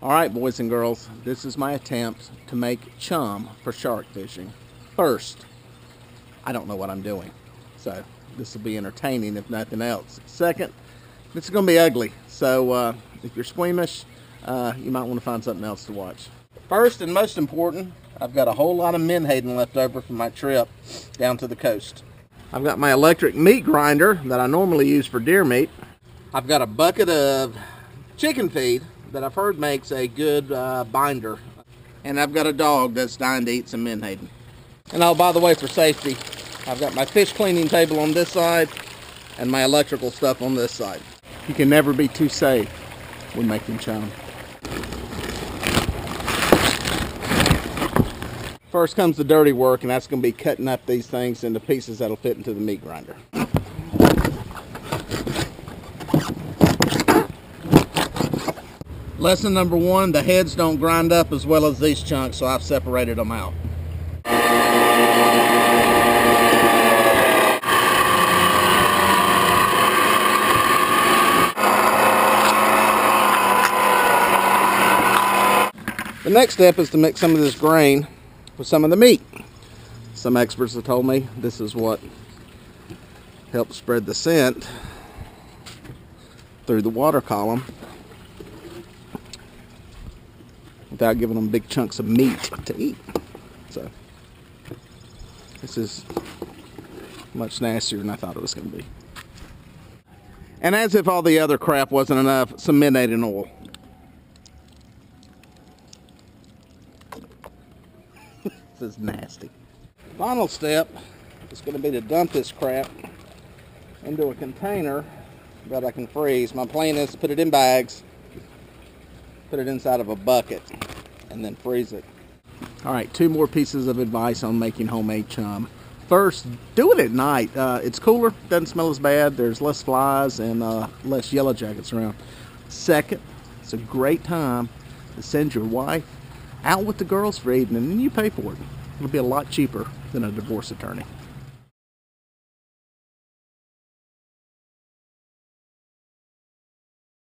All right, boys and girls, this is my attempt to make chum for shark fishing. First, I don't know what I'm doing, so this will be entertaining if nothing else. Second, is going to be ugly, so uh, if you're squeamish, uh, you might want to find something else to watch. First and most important, I've got a whole lot of menhaden left over from my trip down to the coast. I've got my electric meat grinder that I normally use for deer meat. I've got a bucket of chicken feed that I've heard makes a good uh, binder. And I've got a dog that's dying to eat some menhaden. And oh, by the way, for safety, I've got my fish cleaning table on this side and my electrical stuff on this side. You can never be too safe when making chum. First comes the dirty work, and that's going to be cutting up these things into pieces that'll fit into the meat grinder. Lesson number one, the heads don't grind up as well as these chunks, so I've separated them out. The next step is to mix some of this grain with some of the meat. Some experts have told me this is what helps spread the scent through the water column without giving them big chunks of meat to eat. So this is much nastier than I thought it was going to be. And as if all the other crap wasn't enough, some menhaden oil. This is nasty. Final step is going to be to dump this crap into a container that I can freeze. My plan is to put it in bags, put it inside of a bucket, and then freeze it. All right, two more pieces of advice on making homemade chum. First, do it at night. Uh, it's cooler, doesn't smell as bad, there's less flies and uh, less yellow jackets around. Second, it's a great time to send your wife out with the girls for evening and you pay for it. It'll be a lot cheaper than a divorce attorney.